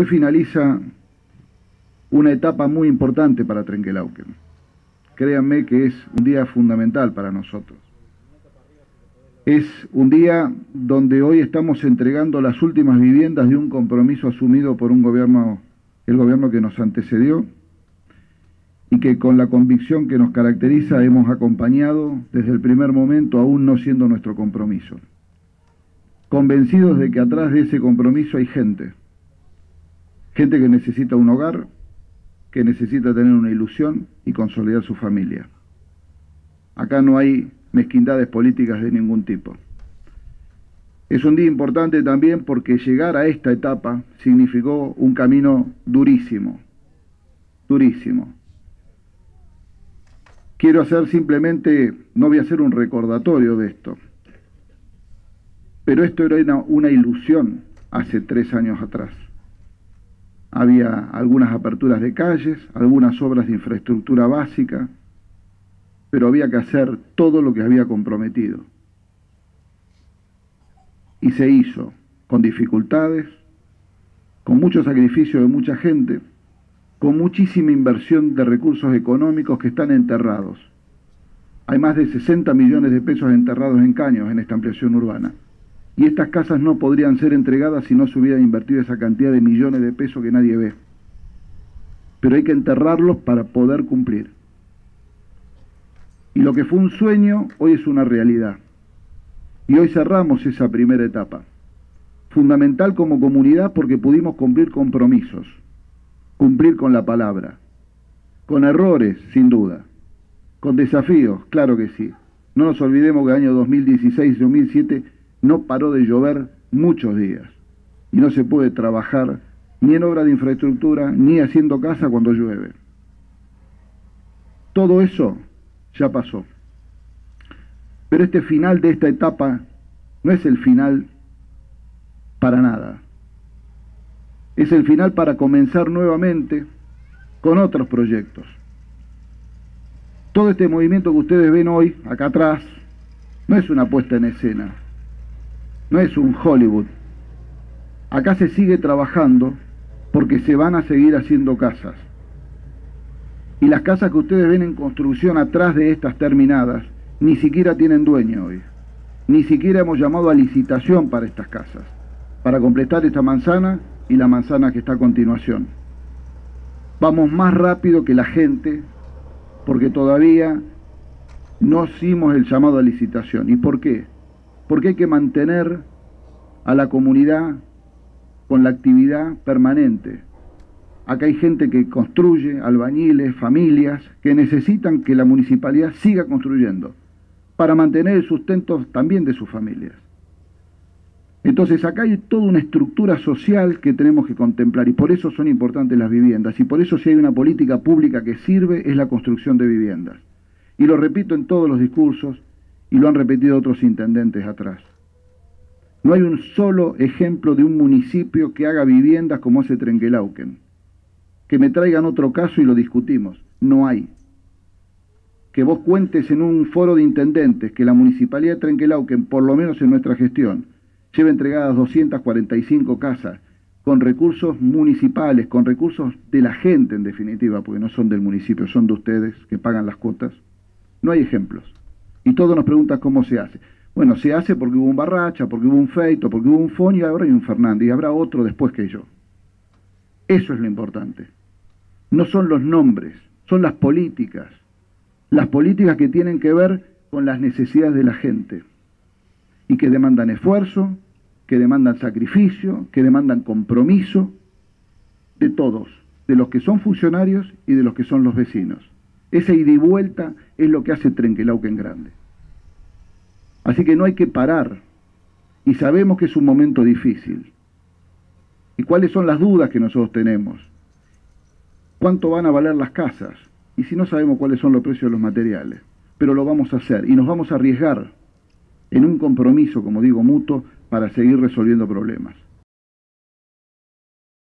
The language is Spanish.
Hoy finaliza una etapa muy importante para Trenquelauquen. Créanme que es un día fundamental para nosotros. Es un día donde hoy estamos entregando las últimas viviendas de un compromiso asumido por un gobierno, el gobierno que nos antecedió, y que con la convicción que nos caracteriza hemos acompañado desde el primer momento, aún no siendo nuestro compromiso. Convencidos de que atrás de ese compromiso hay gente, gente que necesita un hogar, que necesita tener una ilusión y consolidar su familia. Acá no hay mezquindades políticas de ningún tipo. Es un día importante también porque llegar a esta etapa significó un camino durísimo, durísimo. Quiero hacer simplemente, no voy a hacer un recordatorio de esto, pero esto era una, una ilusión hace tres años atrás. Había algunas aperturas de calles, algunas obras de infraestructura básica, pero había que hacer todo lo que había comprometido. Y se hizo con dificultades, con mucho sacrificio de mucha gente, con muchísima inversión de recursos económicos que están enterrados. Hay más de 60 millones de pesos enterrados en caños en esta ampliación urbana y estas casas no podrían ser entregadas si no se hubiera invertido esa cantidad de millones de pesos que nadie ve. Pero hay que enterrarlos para poder cumplir. Y lo que fue un sueño hoy es una realidad. Y hoy cerramos esa primera etapa. Fundamental como comunidad porque pudimos cumplir compromisos, cumplir con la palabra, con errores, sin duda, con desafíos, claro que sí. No nos olvidemos que el año 2016 2007 no paró de llover muchos días y no se puede trabajar ni en obra de infraestructura ni haciendo casa cuando llueve. Todo eso ya pasó. Pero este final de esta etapa no es el final para nada. Es el final para comenzar nuevamente con otros proyectos. Todo este movimiento que ustedes ven hoy, acá atrás, no es una puesta en escena no es un Hollywood. Acá se sigue trabajando porque se van a seguir haciendo casas. Y las casas que ustedes ven en construcción atrás de estas terminadas, ni siquiera tienen dueño hoy. Ni siquiera hemos llamado a licitación para estas casas, para completar esta manzana y la manzana que está a continuación. Vamos más rápido que la gente porque todavía no hicimos el llamado a licitación. ¿Y por qué? Porque hay que mantener a la comunidad con la actividad permanente. Acá hay gente que construye, albañiles, familias, que necesitan que la municipalidad siga construyendo para mantener el sustento también de sus familias. Entonces acá hay toda una estructura social que tenemos que contemplar y por eso son importantes las viviendas y por eso si hay una política pública que sirve es la construcción de viviendas. Y lo repito en todos los discursos, y lo han repetido otros intendentes atrás. No hay un solo ejemplo de un municipio que haga viviendas como hace Trenquelauquen. Que me traigan otro caso y lo discutimos. No hay. Que vos cuentes en un foro de intendentes que la municipalidad de Trenquelauquen, por lo menos en nuestra gestión, lleva entregadas 245 casas con recursos municipales, con recursos de la gente en definitiva, porque no son del municipio, son de ustedes que pagan las cuotas. No hay ejemplos. Y todos nos preguntan cómo se hace. Bueno, se hace porque hubo un Barracha, porque hubo un Feito, porque hubo un Fon y ahora hay un Fernández y habrá otro después que yo. Eso es lo importante. No son los nombres, son las políticas. Las políticas que tienen que ver con las necesidades de la gente y que demandan esfuerzo, que demandan sacrificio, que demandan compromiso de todos, de los que son funcionarios y de los que son los vecinos. Esa ida y vuelta es lo que hace Trenquelauquen grande. Así que no hay que parar. Y sabemos que es un momento difícil. ¿Y cuáles son las dudas que nosotros tenemos? ¿Cuánto van a valer las casas? Y si no sabemos cuáles son los precios de los materiales. Pero lo vamos a hacer y nos vamos a arriesgar en un compromiso, como digo, mutuo, para seguir resolviendo problemas.